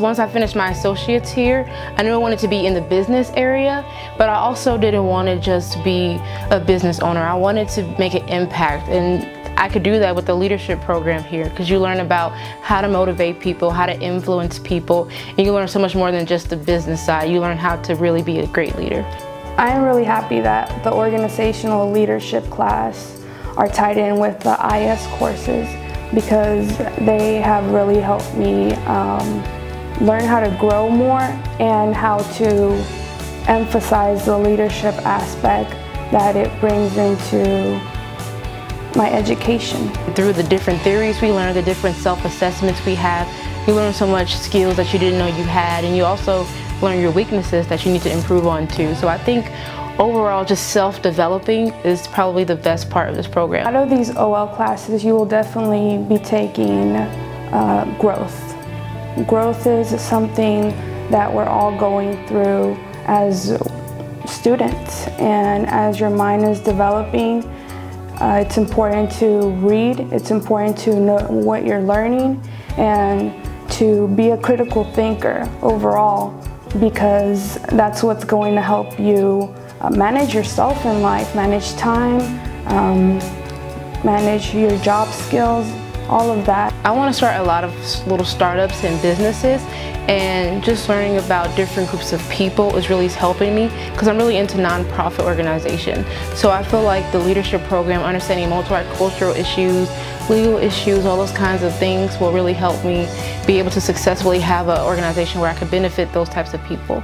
Once I finished my associates here, I knew I wanted to be in the business area, but I also didn't want to just be a business owner. I wanted to make an impact and I could do that with the leadership program here because you learn about how to motivate people, how to influence people, and you learn so much more than just the business side. You learn how to really be a great leader. I am really happy that the organizational leadership class are tied in with the IS courses because they have really helped me um, learn how to grow more and how to emphasize the leadership aspect that it brings into my education. Through the different theories we learn, the different self-assessments we have, you learn so much skills that you didn't know you had and you also learn your weaknesses that you need to improve on too. So I think overall just self-developing is probably the best part of this program. Out of these OL classes you will definitely be taking uh, growth. Growth is something that we're all going through as students. And as your mind is developing uh, it's important to read, it's important to know what you're learning and to be a critical thinker overall because that's what's going to help you uh, manage yourself in life, manage time, um, manage your job skills, all of that. I want to start a lot of little startups and businesses and just learning about different groups of people is really helping me because I'm really into nonprofit organization. So I feel like the leadership program, understanding multicultural issues, legal issues, all those kinds of things will really help me be able to successfully have an organization where I could benefit those types of people.